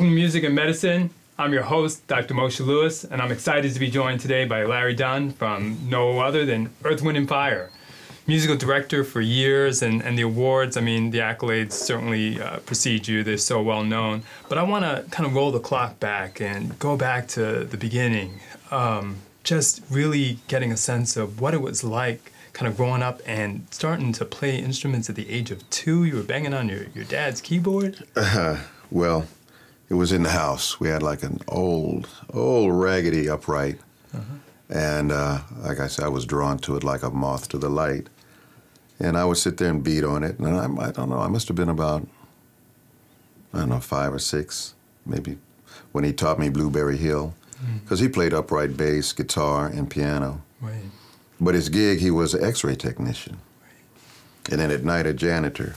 Welcome to Music and Medicine. I'm your host, Dr. Moshe Lewis, and I'm excited to be joined today by Larry Dunn from no other than Earth, Wind, and Fire. Musical director for years, and, and the awards, I mean, the accolades certainly uh, precede you. They're so well known. But I want to kind of roll the clock back and go back to the beginning. Um, just really getting a sense of what it was like kind of growing up and starting to play instruments at the age of two. You were banging on your, your dad's keyboard? Uh, well, it was in the house. We had like an old, old raggedy upright. Uh-huh. And uh, like I said, I was drawn to it like a moth to the light. And I would sit there and beat on it. And I, I don't know, I must have been about, I don't know, five or six, maybe, when he taught me Blueberry Hill. Because mm. he played upright bass, guitar, and piano. Right. But his gig, he was an x ray technician. Right. And then at night, a janitor.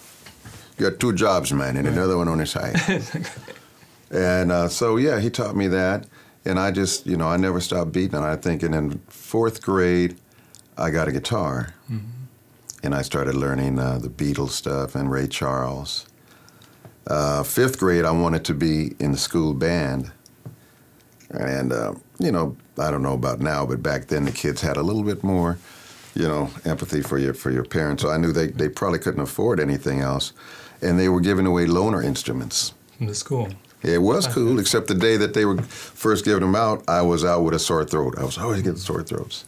Got two jobs, man, and right. another one on his side. And uh, so, yeah, he taught me that. And I just, you know, I never stopped beating it. I think and in fourth grade, I got a guitar. Mm-hmm. And I started learning uh, the Beatles stuff and Ray Charles. Uh, fifth grade, I wanted to be in the school band. And, uh, you know, I don't know about now, but back then the kids had a little bit more, you know, empathy for your, for your parents. So I knew they, they probably couldn't afford anything else. And they were giving away loaner instruments. From the school. It was cool, except the day that they were first giving them out, I was out with a sore throat. I was always getting sore throats.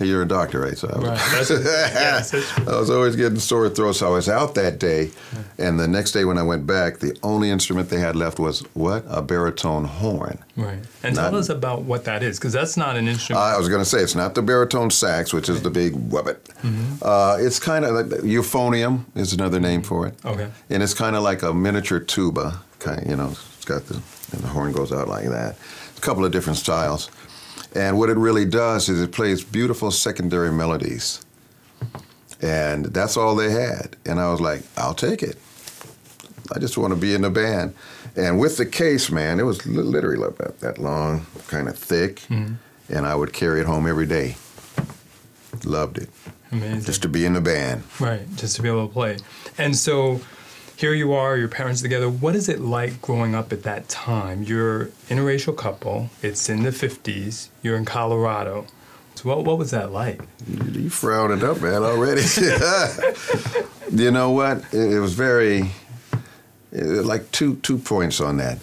You're a doctor, right? So I was, right. yes, I was always getting sore throats. So I was out that day, and the next day when I went back, the only instrument they had left was what? A baritone horn. Right. And not, tell us about what that is, because that's not an instrument. I was going to say it's not the baritone sax, which is the big wubbit. Mm-hmm. Uh, it's kind of like euphonium is another name for it. Okay. And it's kind of like a miniature tuba, kind. Of, you know, got the, and the horn goes out like that. A couple of different styles. And what it really does is it plays beautiful secondary melodies. And that's all they had. And I was like, I'll take it. I just want to be in the band. And with the case, man, it was literally about that long, kind of thick. Mm-hmm. And I would carry it home every day. Loved it. Amazing. Just to be in the band. Right, just to be able to play. And so here you are, your parents together. What is it like growing up at that time? You're interracial couple. It's in the 50s. You're in Colorado. So what, what was that like? You, you frowning up, man, already. you know what? It, it was very, it, like two, two points on that.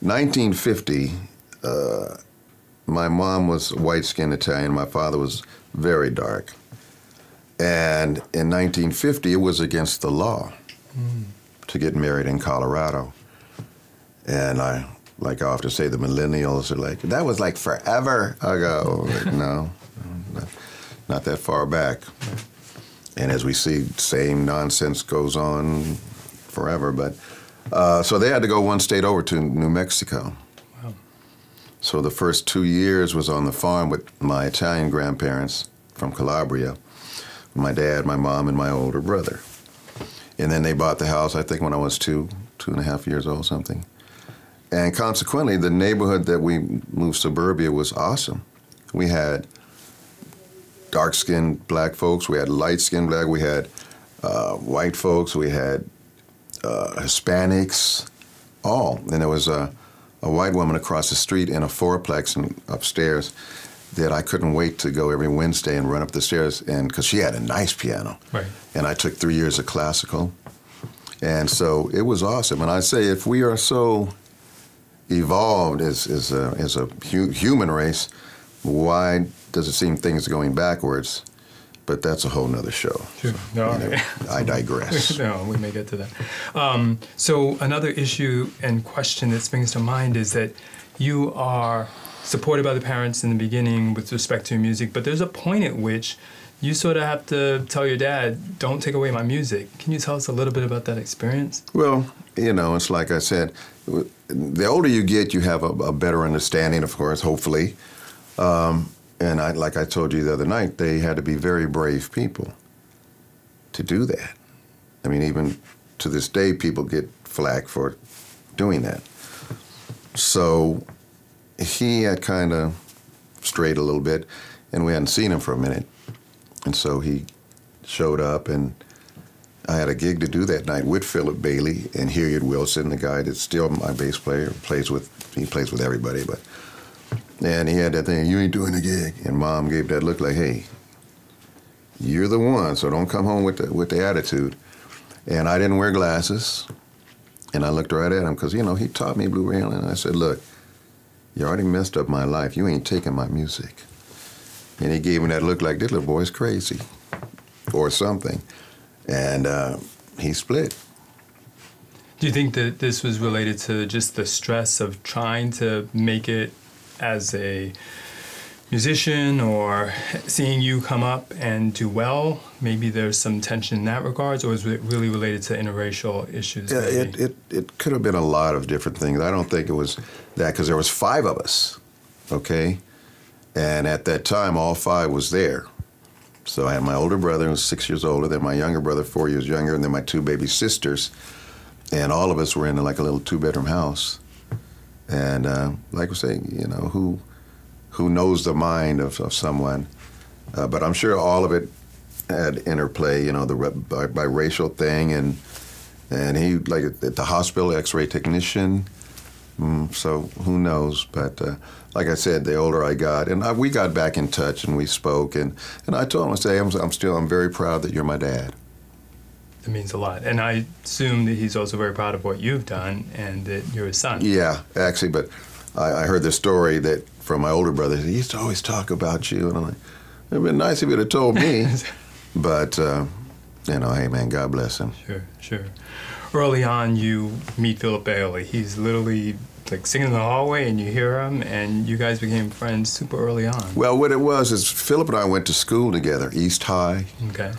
1950, uh, my mom was white-skinned Italian. My father was very dark. And in 1950, it was against the law. Mm to get married in Colorado. And I, like I often say, the millennials are like, that was like forever ago. like, no, not, not that far back. And as we see, same nonsense goes on forever. But uh, so they had to go one state over to New Mexico. So the first two years was on the farm with my Italian grandparents from Calabria, my dad, my mom, and my older brother. And then they bought the house, I think, when I was two, two and a half years old, something. And consequently, the neighborhood that we moved suburbia was awesome. We had dark skinned black folks, we had light skinned black, we had uh, white folks, we had uh, Hispanics, all. And there was a, a white woman across the street in a fourplex and upstairs that I couldn't wait to go every Wednesday and run up the stairs and because she had a nice piano. Right. And I took three years of classical. And so it was awesome. And I say if we are so evolved as, as a, as a hu- human race, why does it seem things are going backwards? But that's a whole nother show. Sure. So, no, you know, I digress. no, we may get to that. Um, so another issue and question that springs to mind is that you are supported by the parents in the beginning with respect to music, but there's a point at which you sort of have to tell your dad, don't take away my music. Can you tell us a little bit about that experience? Well, you know, it's like I said, the older you get, you have a, a better understanding, of course, hopefully. Um, and I, like I told you the other night, they had to be very brave people to do that. I mean, even to this day, people get flack for doing that. So he had kind of strayed a little bit, and we hadn't seen him for a minute. And so he showed up, and I had a gig to do that night with Philip Bailey and Hilliard Wilson, the guy that's still my bass player, plays with he plays with everybody, but and he had that thing, you ain't doing the gig. And mom gave that look like, hey, you're the one, so don't come home with the with the attitude. And I didn't wear glasses. And I looked right at him because, you know, he taught me blue rail. And I said, look, you already messed up my life. You ain't taking my music. And he gave me that look like, this little boy's crazy or something. And uh, he split. Do you think that this was related to just the stress of trying to make it as a musician or seeing you come up and do well? Maybe there's some tension in that regards, or is it really related to interracial issues? Yeah, it, it, it could have been a lot of different things. I don't think it was that because there was five of us, okay? And at that time, all five was there. So I had my older brother who was six years older, then my younger brother, four years younger, and then my two baby sisters. And all of us were in like a little two bedroom house. And uh, like I was saying, you know, who who knows the mind of, of someone? Uh, but I'm sure all of it had interplay, you know, the bi- biracial thing, and and he like at the hospital, X-ray technician. Mm, so who knows? But uh, like I said, the older I got, and I, we got back in touch, and we spoke, and, and I told him, I say, I'm, I'm still, I'm very proud that you're my dad. It means a lot, and I assume that he's also very proud of what you've done, and that you're his son. Yeah, actually, but I, I heard the story that from my older brother. He used to always talk about you, and I'm like, it'd been nice if you'd have told me. but uh, you know, hey man, God bless him. Sure, sure. Early on, you meet Philip Bailey. He's literally like singing in the hallway, and you hear him, and you guys became friends super early on. Well, what it was is Philip and I went to school together, East High. Okay.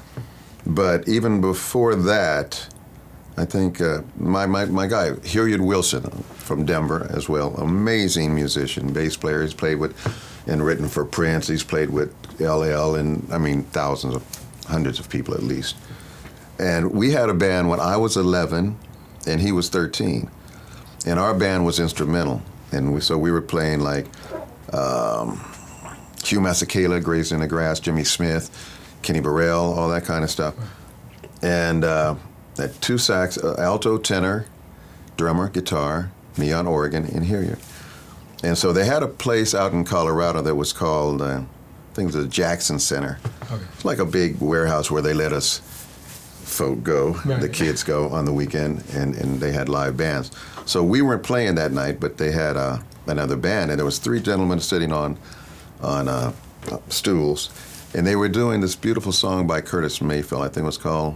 But even before that, I think uh, my, my, my guy, Hilliard Wilson from Denver as well, amazing musician, bass player. He's played with and written for Prince. He's played with LL and, I mean, thousands of, hundreds of people at least. And we had a band when I was 11 and he was 13. And our band was instrumental. And we, so we were playing like um, Hugh Masekela, Grazing in the Grass, Jimmy Smith, Kenny Burrell, all that kind of stuff. And uh, that two sax, uh, alto, tenor, drummer, guitar, me on organ, and Hilliard. And so they had a place out in Colorado that was called, uh, I think it was the Jackson Center. Okay. It's like a big warehouse where they let us folk go, right. the kids go on the weekend, and, and they had live bands. So we weren't playing that night, but they had uh, another band, and there was three gentlemen sitting on on uh, stools, and they were doing this beautiful song by Curtis Mayfield. I think it was called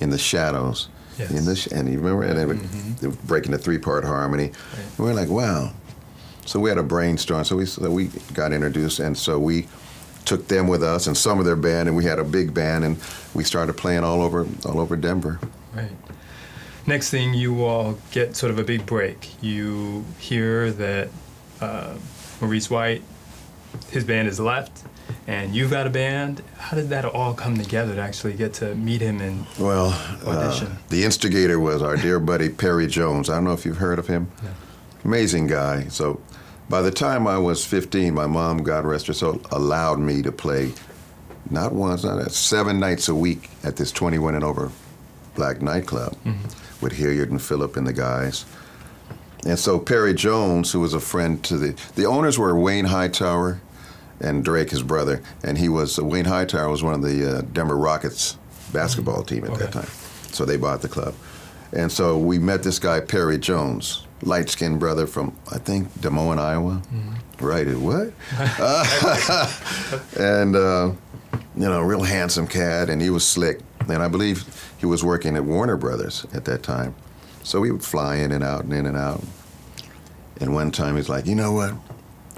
"In the Shadows." Yes. In the sh- and you remember, and they were, mm-hmm. they were breaking the three-part harmony. Right. We were like, "Wow!" So we had a brainstorm. So we so we got introduced, and so we took them with us and some of their band, and we had a big band, and we started playing all over all over Denver. Right. Next thing, you all get sort of a big break. You hear that uh, Maurice White, his band has left, and you've got a band. How did that all come together to actually get to meet him and well, audition? Uh, the instigator was our dear buddy Perry Jones. I don't know if you've heard of him. Yeah. Amazing guy. So by the time I was 15, my mom, God rest her soul, allowed me to play not once, not seven nights a week at this 21 and over black nightclub mm-hmm. with Hilliard and Philip and the guys. And so Perry Jones, who was a friend to the the owners were Wayne Hightower and Drake, his brother, and he was uh, Wayne Hightower was one of the uh, Denver Rockets basketball mm-hmm. team at okay. that time. So they bought the club, and so we met this guy Perry Jones, light skinned brother from, I think, Des Moines, Iowa. Mm-hmm. Right, what? and, uh, you know, real handsome cat, and he was slick. And I believe he was working at Warner Brothers at that time. So we would fly in and out and in and out. And one time he's like, you know what?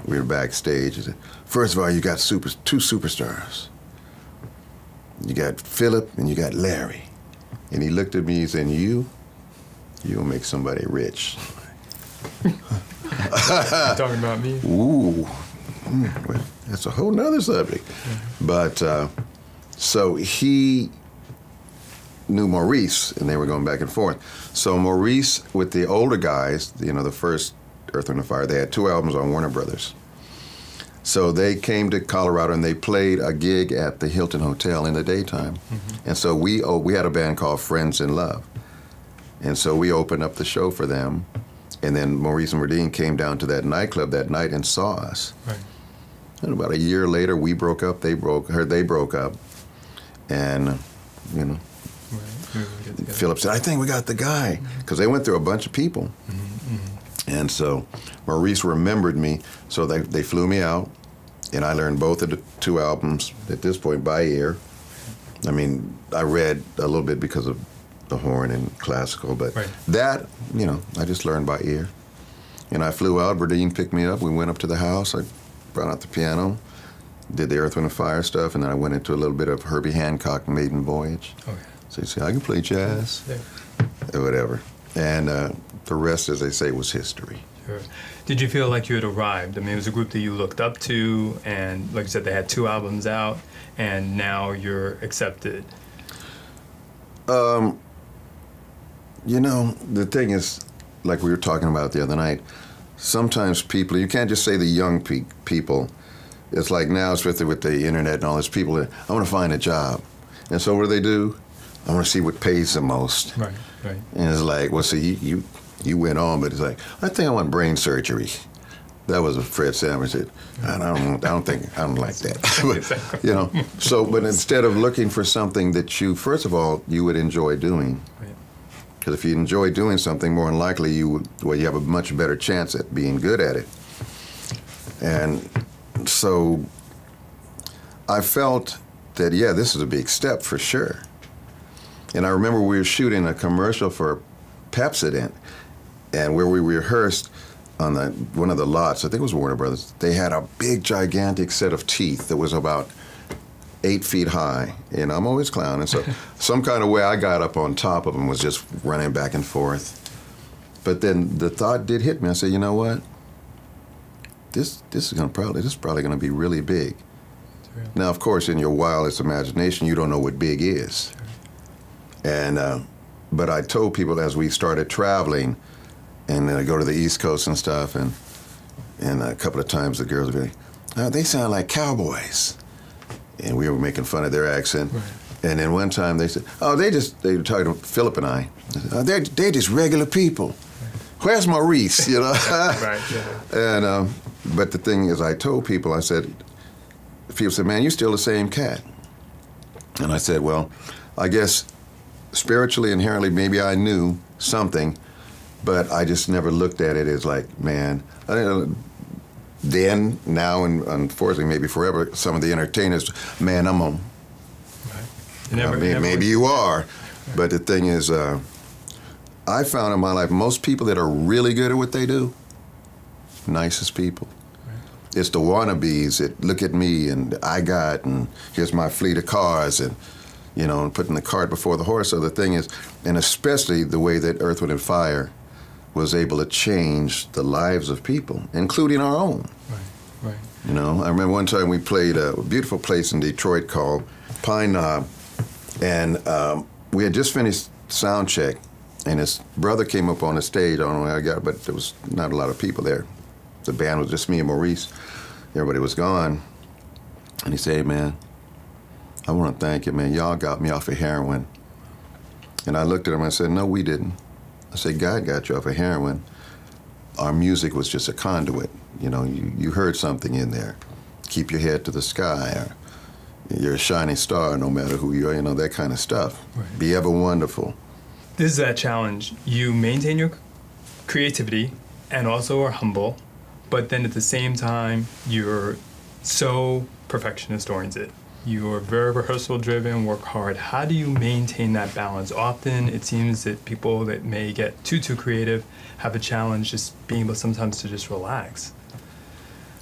We were backstage. Said, first of all, you got super, two superstars. You got Philip and you got Larry. And he looked at me and said, you, you'll make somebody rich. talking about me? Ooh, hmm, that's a whole nother subject. But uh, so he knew Maurice, and they were going back and forth. So Maurice, with the older guys, you know, the first Earth, and the Fire, they had two albums on Warner Brothers. So they came to Colorado and they played a gig at the Hilton Hotel in the daytime. Mm-hmm. And so we oh, we had a band called Friends in Love. And so we opened up the show for them. And then Maurice and Verdine came down to that nightclub that night and saw us. Right. And about a year later, we broke up. They broke, her, they broke up. And, you know, Right. We would get together. Philip said, I think we got the guy. Because they went through a bunch of people. And so Maurice remembered me. So they, they flew me out. And I learned both of the two albums at this point by ear. I mean, I read a little bit because of the horn and classical, but Right. that, you know, I just learned by ear. And I flew out. Verdine picked me up. We went up to the house. I brought out the piano, did the Earth, Wind, and Fire stuff, and then I went into a little bit of Herbie Hancock, Maiden Voyage. Oh, yeah. So you said, I can play jazz Yeah. or whatever. And uh, the rest, as they say, was history. Sure. Did you feel like you had arrived? I mean, it was a group that you looked up to, and like you said, they had two albums out, and now you're accepted. Um, You know, the thing is, like we were talking about the other night, sometimes people, you can't just say the young pe- people. It's like now, especially with the internet and all this, people, I want to find a job. And so what do they do? I want to see what pays the most. Right, right. And it's like, well, see, you, you, you went on, but it's like, I think I want brain surgery. That was what Fred Sanders said. I don't, I don't think, I don't like that. But, you know, so, but instead of looking for something that you, first of all, you would enjoy doing, because if you enjoy doing something, more than likely you would, well, you have a much better chance at being good at it. And so I felt that, yeah, this is a big step for sure. And I remember we were shooting a commercial for Pepsodent, and where we rehearsed on the, one of the lots, I think it was Warner Brothers, they had a big, gigantic set of teeth that was about eight feet high, and I'm always clowning. So some kind of way I got up on top of them was just running back and forth. But then the thought did hit me. I said, you know what? This this is gonna probably this is probably gonna be really big. Now, of course, in your wildest imagination, you don't know what big is. And uh, but I told people as we started traveling, and then I go to the East Coast and stuff, and and a couple of times the girls would be, oh, they sound like cowboys, and we were making fun of their accent. Right. And then one time they said, "Oh, they just they were talking to Philip and I. Oh, they're they're just regular people. Where's Maurice? You know." Right, yeah. And um, but the thing is, I told people, I said, people said, "Man, you're still the same cat." And I said, "Well, I guess spiritually, inherently, maybe I knew something, but I just never looked at it as like, man, I didn't." Then, now, and unfortunately, maybe forever, some of the entertainers, man, I'm on. You never, I mean, never maybe you are, but the thing is, uh, I found in my life most people that are really good at what they do, nicest people. It's the wannabes that look at me and I got and here's my fleet of cars and you know and putting the cart before the horse. So the thing is, and especially the way that Earth, Wind, and Fire was able to change the lives of people, including our own. Right, right. You know, I remember one time we played a beautiful place in Detroit called Pine Knob, and um, we had just finished sound check, and his brother came up on the stage. I don't know how I got, but there was not a lot of people there. The band was just me and Maurice. Everybody was gone, and he said, "Hey, man, I want to thank you, man. Y'all got me off of heroin." And I looked at him and I said, "No, we didn't." I said, "God got you off of heroin. Our music was just a conduit. You know, you, you heard something in there. Keep your head to the sky, or you're a shining star, no matter who you are. You know that kind of stuff. Right. Be ever wonderful." This is that challenge. You maintain your creativity and also are humble, but then at the same time, you're so perfectionist oriented. You are very rehearsal driven, work hard. How do you maintain that balance? Often it seems that people that may get too too creative have a challenge just being able sometimes to just relax.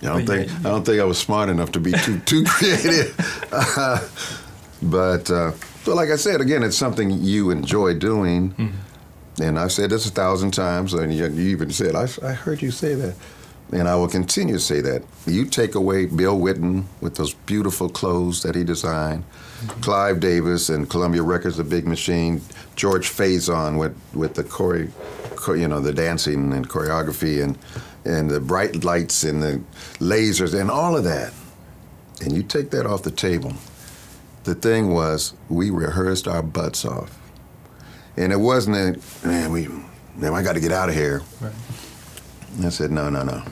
I don't But yeah, think I don't think I was smart enough to be too too creative. but uh, but like I said, again, it's something you enjoy doing, and I've said this a thousand times, and you, you even said I, I heard you say that. And I will continue to say that. You take away Bill Whitten with those beautiful clothes that he designed, mm-hmm. Clive Davis and Columbia Records, the big machine, George Faison with, with the chore, you know, the dancing and choreography and, and the bright lights and the lasers and all of that. And you take that off the table. The thing was, we rehearsed our butts off. And it wasn't a, man, we, man, I got to get out of here. Right. I said, no, no, no.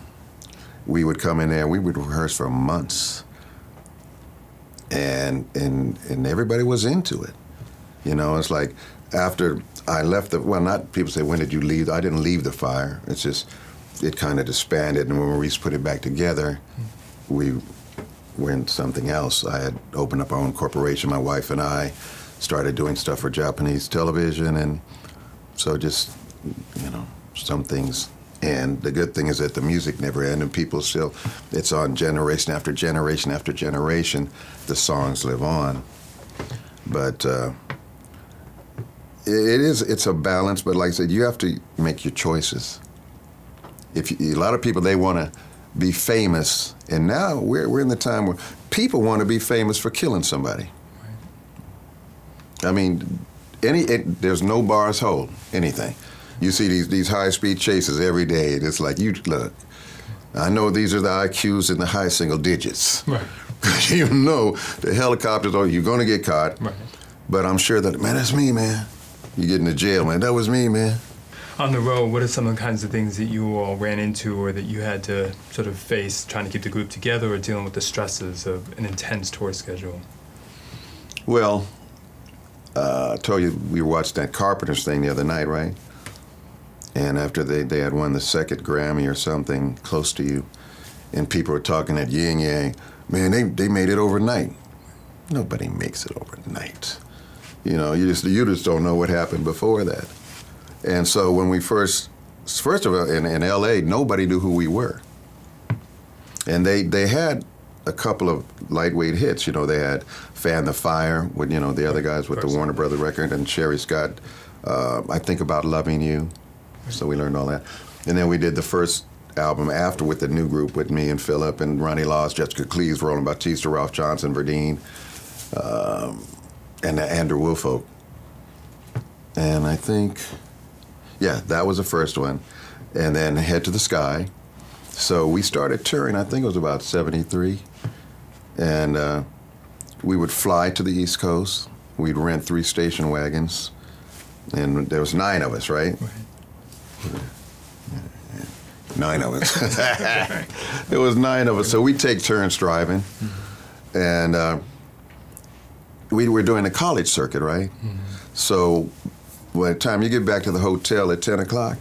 We would come in there, we would rehearse for months. And, and, and everybody was into it. You know, it's like after I left the, well, not people say, when did you leave? I didn't leave the fire. It's just, it kind of disbanded. And when Maurice put it back together, we went something else. I had opened up our own corporation, my wife and I started doing stuff for Japanese television. And so just, you know, some things and the good thing is that the music never ends, and people still, it's on generation after generation after generation. The songs live on. But uh, it is, it's a balance, but like I said, you have to make your choices. If you, A lot of people, they want to be famous, and now we're, we're in the time where people want to be famous for killing somebody. I mean, any it, there's no bars hold anything you see these these high speed chases every day. And it's like you look. I know these are the IQs in the high single digits. Right. you know the helicopters are you're gonna get caught. Right. But I'm sure that man, that's me, man. You get into jail, man. That was me, man. On the road, what are some of the kinds of things that you all ran into or that you had to sort of face trying to keep the group together or dealing with the stresses of an intense tour schedule? Well, uh, I told you we watched that Carpenters thing the other night, right? And after they, they had won the second Grammy or something close to you, and people were talking at Yin Yang, man, they, they made it overnight. Nobody makes it overnight. You know, you just you just don't know what happened before that. And so when we first, first of all, in, in L.A., nobody knew who we were. And they they had a couple of lightweight hits. You know, they had "Fan the Fire" with you know the other guys with the Warner Brother record, and Sherry Scott. Uh, I think about loving you. So we learned all that. And then we did the first album after with the new group with me and Philip and Ronnie Laws, Jessica Cleaves, Roland Bautista, Ralph Johnson, Verdine, um, and Andrew Woolfolk. And I think, yeah, that was the first one. And then Head to the Sky. So we started touring, I think it was about 73. And uh, we would fly to the East Coast. We'd rent three station wagons. And there was nine of us, right? right. Nine of us. it was nine of us. So we take turns driving. Mm-hmm. And uh, we were doing the college circuit, right? Mm-hmm. So by the time you get back to the hotel at 10 o'clock,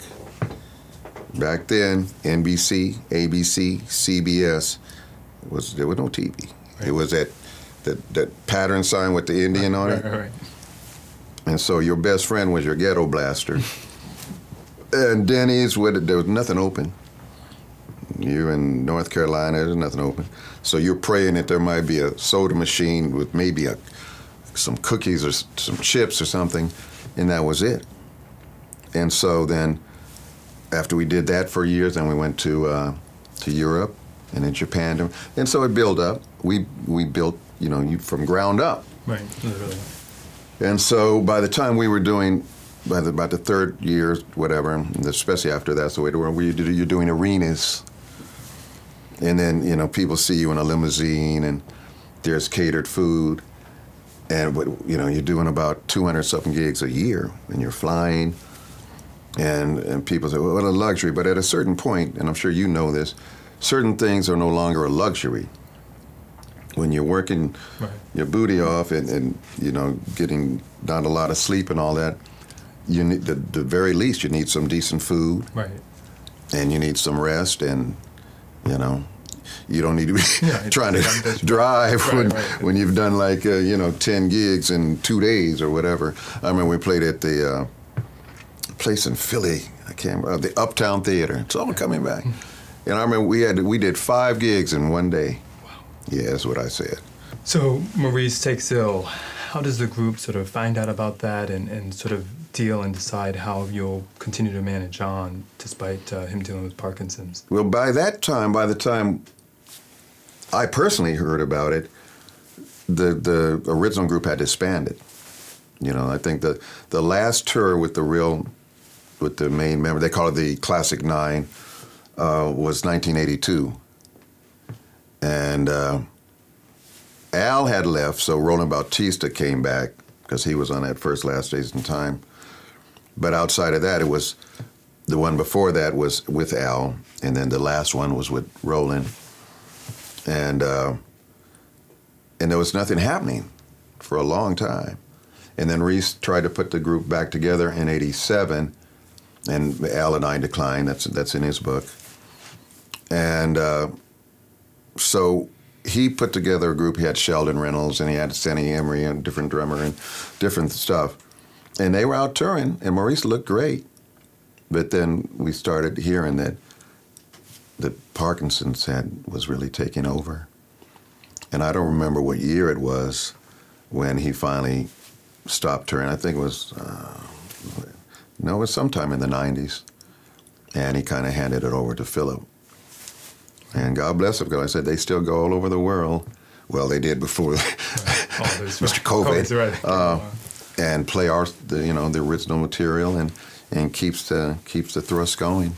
back then, NBC, ABC, CBS, was there was no TV. Right. It was that, that, that pattern sign with the Indian right, on it. Right, and so your best friend was your ghetto blaster. and Denny's, where there was nothing open. You're in North Carolina, there's nothing open. So you're praying that there might be a soda machine with maybe a, some cookies or some chips or something, and that was it. And so then, after we did that for years, then we went to uh, to Europe and in Japan, and so it built up. We we built, you know, from ground up. Right, literally. And so by the time we were doing by the, about the third year, whatever, especially after that's the way to where you're doing arenas, and then you know people see you in a limousine, and there's catered food, and you know you're doing about 200 something gigs a year, and you're flying, and and people say, well, what a luxury. But at a certain point, and I'm sure you know this, certain things are no longer a luxury. When you're working right. your booty off and, and you know getting not a lot of sleep and all that you need the, the very least you need some decent food, right? And you need some rest, and you know, you don't need to be yeah, trying to drive right, when right. when you've done like uh, you know ten gigs in two days or whatever. I remember we played at the uh, place in Philly. I can't remember the Uptown Theater. It's all coming back. And I remember we had we did five gigs in one day. Wow. Yeah, that's what I said. So Maurice takes ill how does the group sort of find out about that and, and sort of deal and decide how you'll continue to manage John despite uh, him dealing with Parkinson's? Well, by that time, by the time I personally heard about it, the the original group had disbanded. You know, I think the the last tour with the real with the main member, they call it the Classic Nine, uh, was 1982, and uh, Al had left, so Roland Bautista came back because he was on that first Last Days and Time. But outside of that, it was the one before that was with Al, and then the last one was with Roland, and uh, and there was nothing happening for a long time. And then Reese tried to put the group back together in '87, and Al and I declined. That's that's in his book, and uh, so he put together a group. He had Sheldon Reynolds and he had Sonny Emory and different drummer and different stuff and they were out touring, and Maurice looked great. But then we started hearing that the Parkinson's had was really taking over, and I don't remember what year it was when he finally stopped touring. I think it was uh, no, it was sometime in the '90s, and he kind of handed it over to Philip. And God bless him, because I said they still go all over the world. Well, they did before oh, Mr. COVID. Right. Uh, and play our the, you know the original material and and keeps the keeps the thrust going.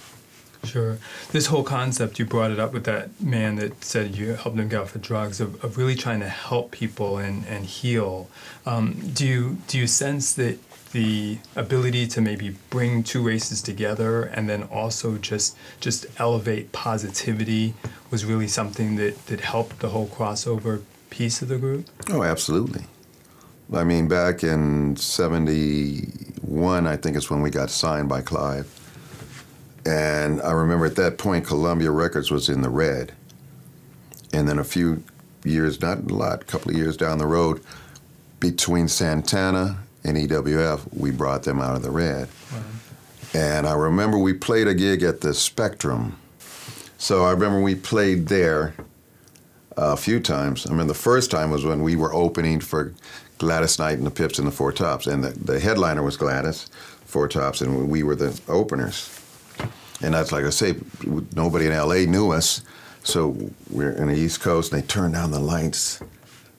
Sure. This whole concept, you brought it up with that man that said you helped him get off of drugs, of, of really trying to help people and, and heal. Um, do, you, do you sense that the ability to maybe bring two races together and then also just just elevate positivity was really something that, that helped the whole crossover piece of the group? Oh, absolutely. I mean, back in 71, I think it's when we got signed by Clive. And I remember at that point, Columbia Records was in the red. And then a few years, not a lot, a couple of years down the road, between Santana and EWF, we brought them out of the red. Wow. And I remember we played a gig at the Spectrum. So I remember we played there a few times. I mean, the first time was when we were opening for Gladys Knight and the Pips and the Four Tops, and the, the headliner was Gladys, Four Tops, and we were the openers. And that's like I say, nobody in LA knew us, so we're in the East Coast, and they turned down the lights.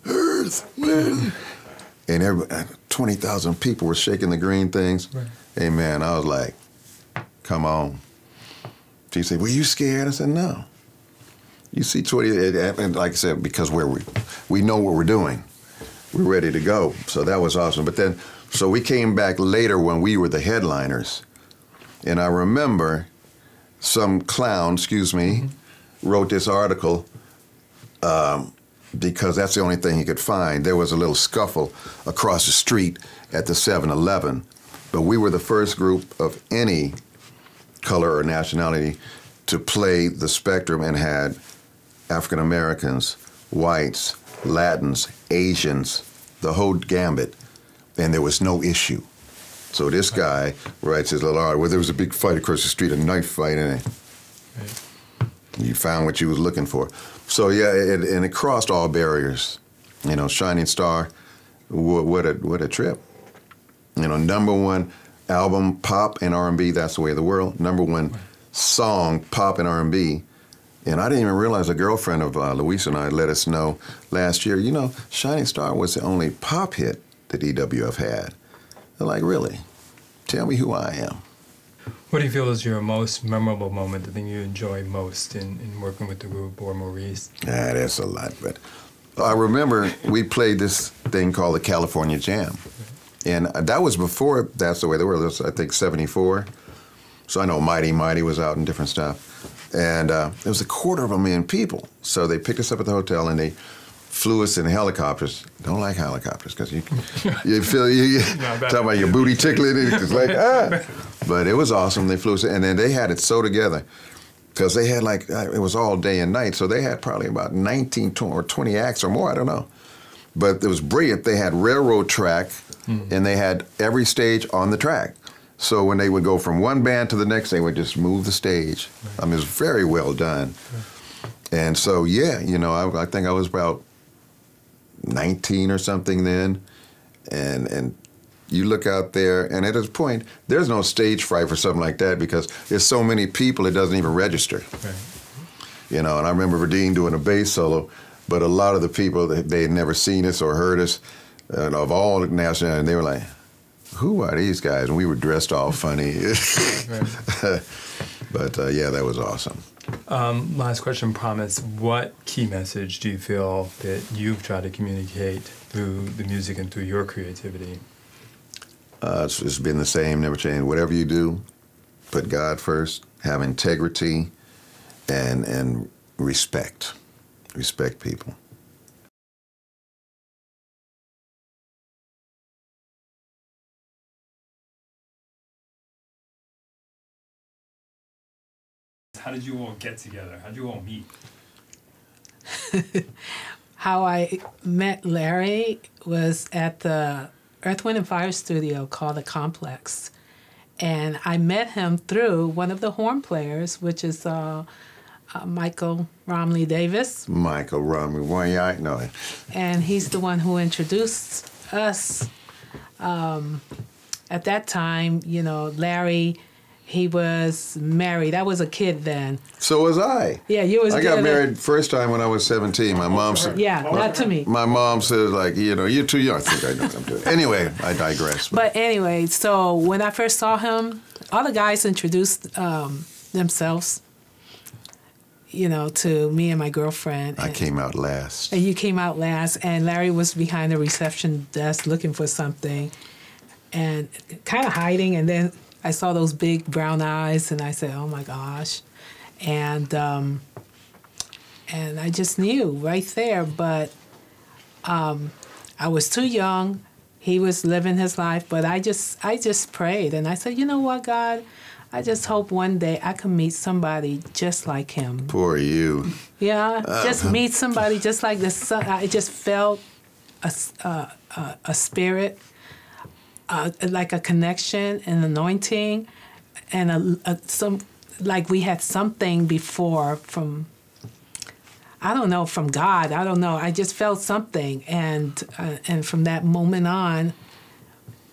Earth, man. and everybody, uh, 20,000 people were shaking the green things. Right. Hey, man, I was like, come on. She said, were you scared? I said, no. You see 20, and like I said, because we're, we, we know what we're doing we're ready to go. So that was awesome. But then, so we came back later when we were the headliners. And I remember some clown, excuse me, mm-hmm. wrote this article um, because that's the only thing he could find. There was a little scuffle across the street at the 7 Eleven. But we were the first group of any color or nationality to play the spectrum and had African Americans, whites, Latins, Asians, the whole gambit, and there was no issue. So this guy writes his little article. Well, there was a big fight across the street, a knife fight, and right. you found what you was looking for. So yeah, it, and it crossed all barriers. You know, Shining Star, what, what a what a trip. You know, number one album pop and R&B. That's the way of the world. Number one song pop and R&B and I didn't even realize a girlfriend of uh, Luis and I let us know last year, you know, Shining Star was the only pop hit that EWF had. They're like, really? Tell me who I am. What do you feel is your most memorable moment, the thing you enjoy most in, in working with the group or Maurice? Yeah, that's a lot. But I remember we played this thing called the California Jam. And that was before That's the Way the World was, I think, 74. So I know Mighty Mighty was out and different stuff and uh, it was a quarter of a million people. So they picked us up at the hotel and they flew us in helicopters. Don't like helicopters because you you feel you, you talking about your booty tickling. It's like ah, but it was awesome. They flew us, and then they had it so together because they had like uh, it was all day and night. So they had probably about 19 or 20 acts or more. I don't know, but it was brilliant. They had railroad track, mm. and they had every stage on the track. So when they would go from one band to the next, they would just move the stage. Right. I mean, it was very well done. And so, yeah, you know, I, I, think I was about 19 or something then. and and you look out there, and at this point, there's no stage fright for something like that because there's so many people it doesn't even register. Right. You know, and I remember Verdine doing a bass solo, but a lot of the people they, they had never seen us or heard us, and of all nationalities, and they were like, "Who are these guys?" And we were dressed all funny. but uh, yeah, that was awesome. Um, last question, promise. What key message do you feel that you've tried to communicate through the music and through your creativity? Uh, it's, it's been the same, never changed. Whatever you do, put God first, have integrity, and and respect. Respect people. How did you all get together? How did you all meet? How I met Larry was at the Earth, Wind, and Fire studio called The Complex. And I met him through one of the horn players, which is uh, uh, Michael Rahmlee Davis. Michael Rahmlee, why yeah, I know him. And he's the one who introduced us. Um, at that time, you know, Larry, he was married. I was a kid then. So was I. Yeah, you was I got married first time when I was 17. My mom said, Yeah, not to me. my mom says like, you know, you're too young. I think I know what I'm doing. Anyway, I digress. But anyway, so when I first saw him, all the guys introduced um, themselves, you know, to me and my girlfriend. I and, came out last. and you came out last, and Larry was behind the reception desk looking for something, and kind of hiding. And then I saw those big brown eyes, and I said, "Oh my gosh!" And um, and I just knew right there, but um, I was too young. He was living his life, but I just I just prayed and I said, you know what, God, I just hope one day I can meet somebody just like him. Poor you. Yeah, just meet somebody just like this. I just felt a, uh, a, a spirit, uh, like a connection, an anointing, and a, a some like we had something before from. I don't know from God. I don't know. I just felt something, and uh, and from that moment on,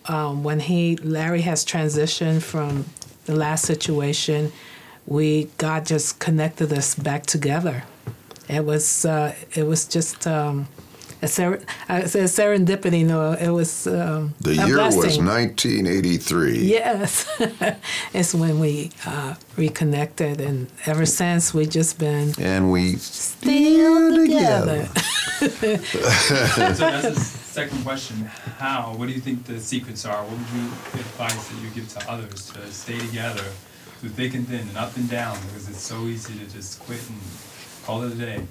um, when he Larry has transitioned from the last situation, we God just connected us back together. It was uh, it was just um, a, ser- I said serendipity. No, it was um, The a year was 1983. Yes, it's when we uh, reconnected, and ever since we've just been And we still together. so that's the second question. How? What do you think the secrets are? What would you advice that you give to others to stay together through thick and thin and up and down? Because it's so easy to just quit and call it a day.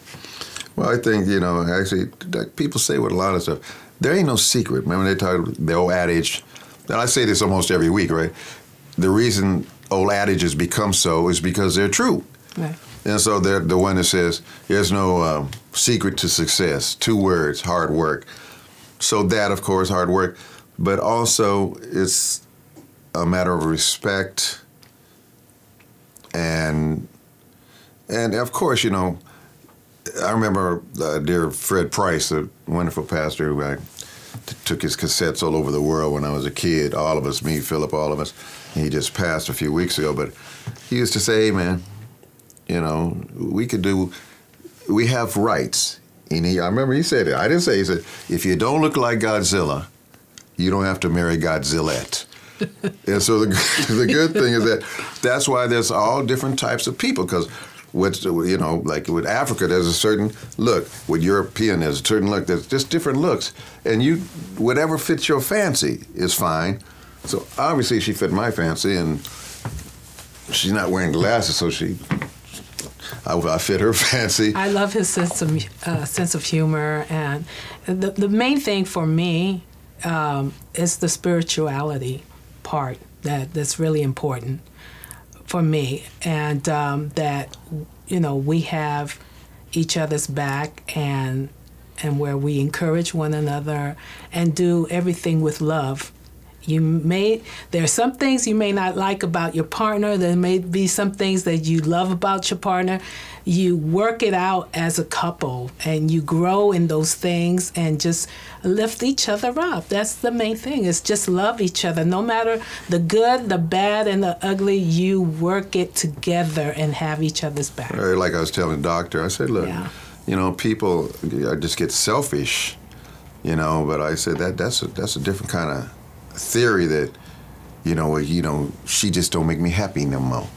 Well, I think you know. Actually, like people say with a lot of stuff, there ain't no secret. Remember they talk the old adage, and I say this almost every week, right? The reason old adages become so is because they're true. Right. And so they're the one that says there's no um, secret to success. Two words: hard work. So that, of course, hard work, but also it's a matter of respect and and of course, you know, I remember uh, dear Fred Price, a wonderful pastor who I t- took his cassettes all over the world when I was a kid. All of us, me, Philip, all of us. He just passed a few weeks ago, but he used to say, "Hey, man, you know, we could do, we have rights." And he, I remember he said it. I didn't say. He said, "If you don't look like Godzilla, you don't have to marry Godzilla." and so the, the good thing is that that's why there's all different types of people because with you know like with Africa there's a certain look. With European there's a certain look. There's just different looks. And you whatever fits your fancy is fine. So obviously she fit my fancy and she's not wearing glasses so she I, I fit her fancy. I love his sense of uh, sense of humor, and the the main thing for me um, is the spirituality part that that's really important for me, and um, that you know we have each other's back and and where we encourage one another and do everything with love You may there are some things you may not like about your partner. There may be some things that you love about your partner. You work it out as a couple, and you grow in those things, and just lift each other up. That's the main thing. Is just love each other, no matter the good, the bad, and the ugly. You work it together and have each other's back. Like I was telling the doctor, I said, look, Yeah. you know, people just get selfish, you know. But I said that that's a that's a different kind of theory that, you know, you know, she just don't make me happy no more.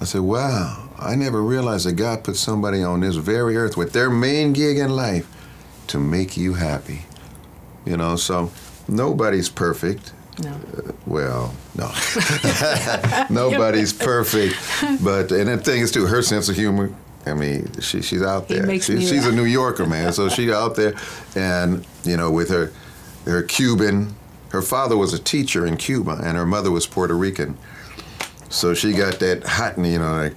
I said, wow, I never realized that God put somebody on this very earth with their main gig in life to make you happy. You know, so nobody's perfect. No. Uh, well, no. Nobody's perfect. But and the thing is too, her sense of humor. I mean, she she's out there. makes She, she's a. New Yorker, man. So she's out there, and you know, with her her Cuban. Her father was a teacher in Cuba, and her mother was Puerto Rican. So she got that hot, you know, like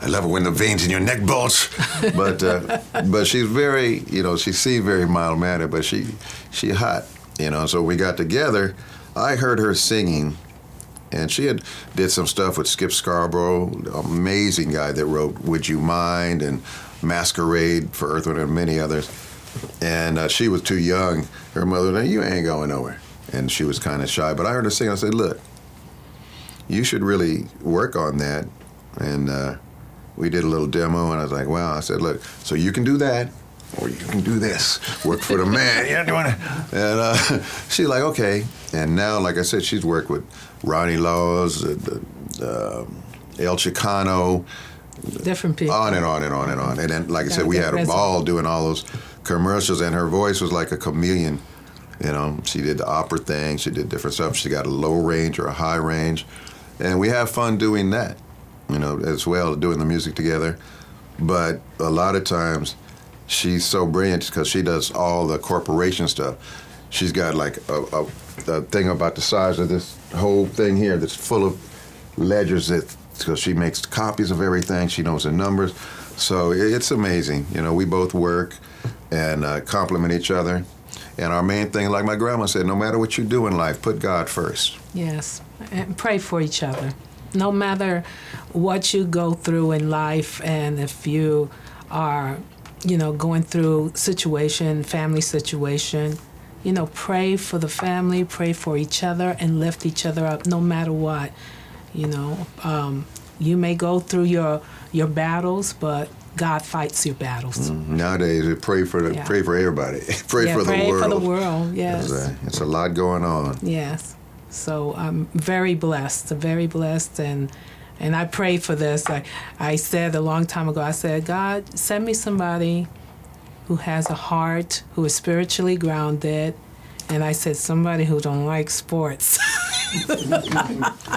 I love it when the veins in your neck bulge. But uh, but she's very, you know, she seemed very mild mannered, but she she hot, you know. So we got together. I heard her singing, and she had did some stuff with Skip Scarborough, amazing guy that wrote "Would You Mind" and "Masquerade" for Earth, Wind, and many others. And uh, she was too young. Her mother, "No, you ain't going nowhere, and she was kind of shy. But I heard her sing. I said, "Look, you should really work on that." And uh, we did a little demo, and I was like, "Wow!" I said, "Look, so you can do that, or you can do this. Work for the man. You know, doing it." And uh, she's like, "Okay." And now, like I said, she's worked with Ronnie Laws, uh, the, um El Chicano, Different people. on and on and on and on. And then, like I said, we had a ball doing all those commercials, and her voice was like a chameleon. You know, she did the opera thing, she did different stuff. She got a low range or a high range, and we have fun doing that. You know, as well, doing the music together. But a lot of times, she's so brilliant because she does all the corporation stuff. She's got like a, a, a thing about the size of this whole thing here that's full of ledgers that because she makes copies of everything. She knows the numbers, so it's amazing. You know, we both work and uh, complement each other. And our main thing, like my grandma said, no matter what you do in life, put God first. Yes, and pray for each other. No matter what you go through in life, and if you are, you know, going through situation, family situation, you know, pray for the family, pray for each other, and lift each other up. No matter what, you know, um, you may go through your your battles, but God fights your battles. Nowadays, we pray for the, Yeah. pray for everybody. pray yeah, for the world. pray for the world. Yes. It's, uh, it's a lot going on. Yes. So I'm very blessed, very blessed, and and I pray for this. I, I said a long time ago, I said, God, send me somebody who has a heart, who is spiritually grounded, and I said somebody who don't like sports.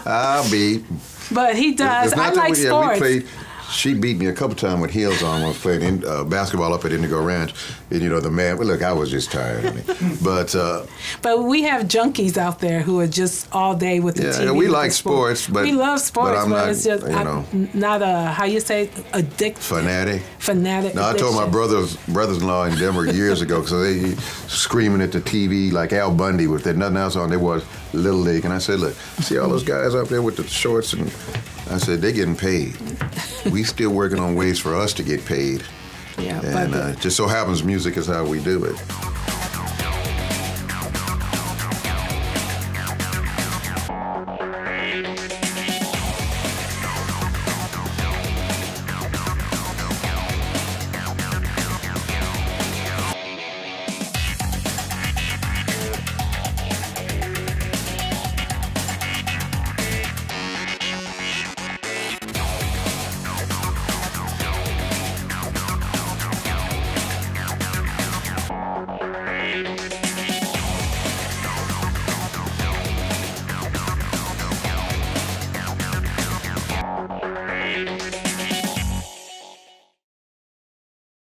I'll be. but he does. I like we, yeah, sports. played. She beat me a couple times with heels on when I was playing in, uh, basketball up at Indigo Ranch. And, you know, the man, well, look, I was just tired. I mean, but, uh, But we have junkies out there who are just all day with the Yeah, TV. and we like sport. sports, but- we love but sports, I'm but, not, it's just you know. not a how you say addicted fanatic. fanatic. No, I told my brothers, brothers-in-law in Denver years ago because they screaming at the TV like Al Bundy with there nothing else on. There was Little League, and I said, "Look, see all those guys up there with the shorts?" And I said, they're getting paid. we still working on ways for us to get paid." Yeah, And but uh, just so happens, music is how we do it.